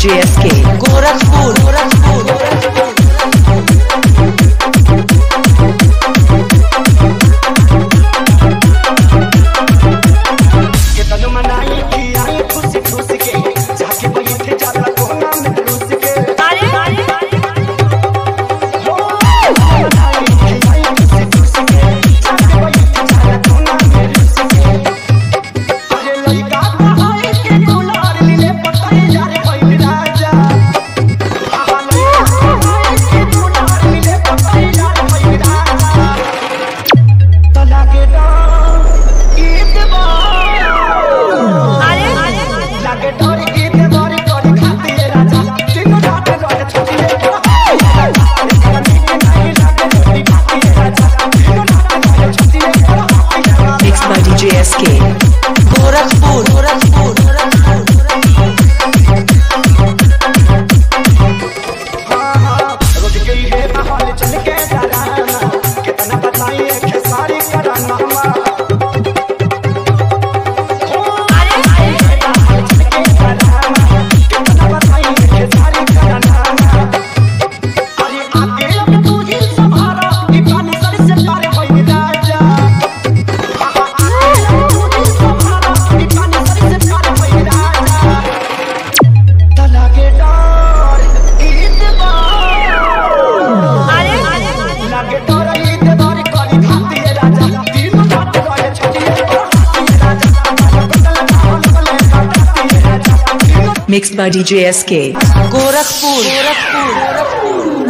GSK. Gorakhpur, Gorakhpur. S के गोरखपुर गोरखपुर चल के mixed by DJ SK. Gorakhpur. Gorakhpur. Gorakhpur.